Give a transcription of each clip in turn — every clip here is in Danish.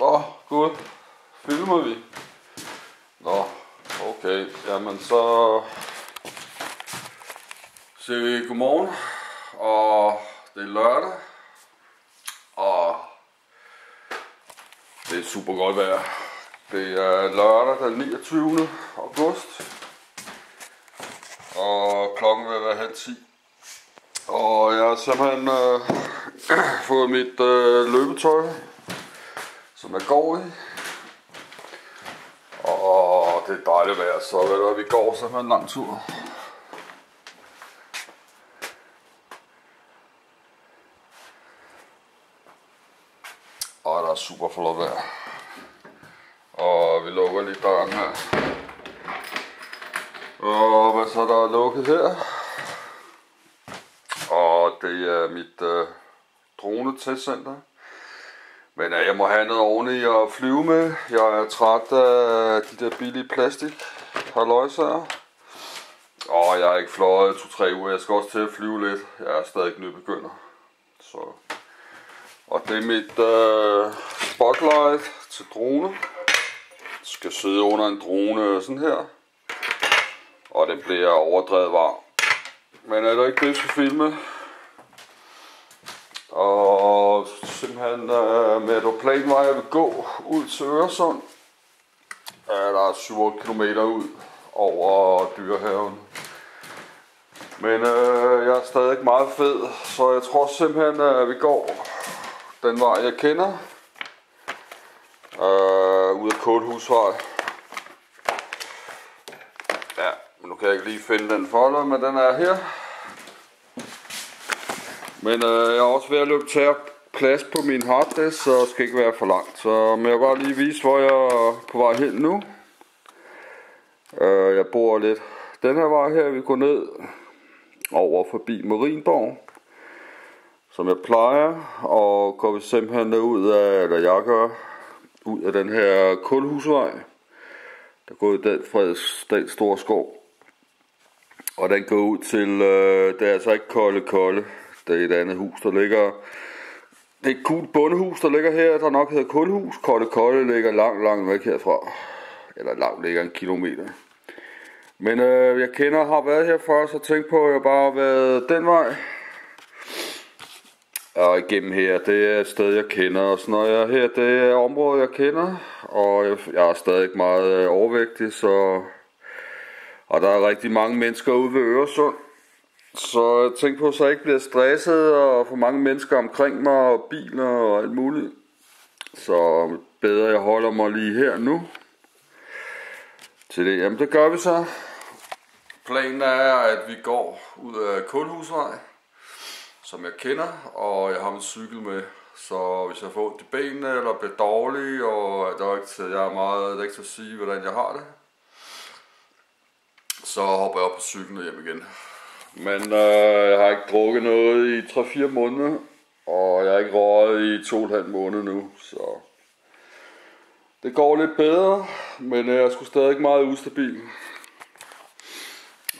Nå, gud. Filmer vi? Nå, okay. Jamen så siger vi godmorgen. Og det er lørdag. Og det er super godt vejr. Det er lørdag den 29. august. Og klokken vil være halv 10. Og jeg har simpelthen øh, fået mit øh, løbetøj, som jeg går i. Og det er dejligt vejr, så ved du, vi går så en lang tur. Og der er super flot vejr. Og vi lukker lige døren her. Og hvad så der er lukket her? Og det er mit øh, dronetestcenter. Men øh, jeg må have noget ordentligt at flyve med. Jeg er træt af de der billige plastik her. Og jeg har ikke fløjet to-tre uger. Jeg skal også til at flyve lidt. Jeg er stadig nybegynder. Så. Og det er mit øh, spotlight til drone. Jeg skal sidde under en drone øh, sådan her. Og det bliver overdrevet varm. Men er det ikke det, vi skal filme? Og simpelthen øh, med et plan, hvor vil gå ud til Øresund. Ja, der er 7 km ud over dyrehaven. Men øh, jeg er stadig meget fed, så jeg tror simpelthen, at vi går den vej, jeg kender. Øh, ud af Kålhusvej. Ja, nu kan jeg ikke lige finde den folder, men den er her. Men øh, jeg er også ved at løbe til plads på min harddisk, så det skal ikke være for langt. Så men jeg vil bare lige vise, hvor jeg er på vej hen nu. Øh, jeg bor lidt den her vej her, vi går ned over forbi Marienborg, som jeg plejer, og går vi simpelthen ud af, eller jeg gør, ud af den her kulhusvej, der går i den Frederiksdal Store Skov. Og den går ud til, øh, det er altså ikke Kolde Kolde, det er et andet hus, der ligger... Det er et kult bundehus, der ligger her, der nok hedder Kulhus. Kolde Kolde ligger langt, langt væk herfra. Eller langt ligger en kilometer. Men øh, jeg kender har været her før, så tænk på, at jeg bare har været den vej. Og igennem her, det er et sted, jeg kender. Og så når jeg er her, det er et område, jeg kender. Og jeg, jeg er stadig meget øh, overvægtig, så... Og der er rigtig mange mennesker ude ved Øresund. Så tænk tænkte på, så jeg ikke bliver stresset og for mange mennesker omkring mig og biler og alt muligt. Så bedre jeg holder mig lige her nu. Til det, jamen det gør vi så. Planen er, at vi går ud af Kulhusvej, som jeg kender, og jeg har min cykel med. Så hvis jeg får ondt i benene eller bliver dårlig, og der er ikke til, jeg er meget, det er ikke til at sige, hvordan jeg har det, så hopper jeg op på cyklen og hjem igen. Men øh, jeg har ikke drukket noget i 3-4 måneder, og jeg har ikke røget i 2,5 måneder nu, så det går lidt bedre, men øh, jeg er sgu stadig meget ustabil.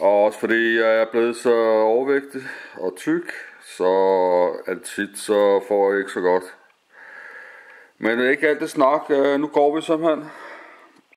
Og også fordi jeg er blevet så overvægtig og tyk, så tit så får jeg ikke så godt. Men ikke alt det snak, øh, nu går vi simpelthen.